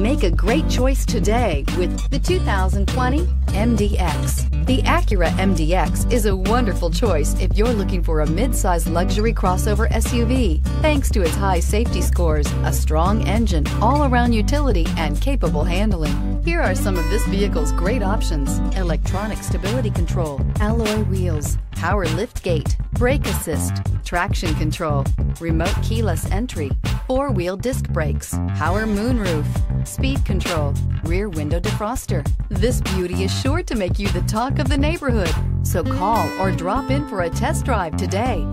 Make a great choice today with the 2020 MDX. The Acura MDX is a wonderful choice if you're looking for a mid-size luxury crossover SUV. Thanks to its high safety scores, a strong engine, all-around utility, and capable handling. Here are some of this vehicle's great options. Electronic stability control, alloy wheels, power lift gate, brake assist, traction control, remote keyless entry, four-wheel disc brakes, power moonroof, speed control, rear window defroster. This beauty is sure to make you the talk of the neighborhood. So call or drop in for a test drive today.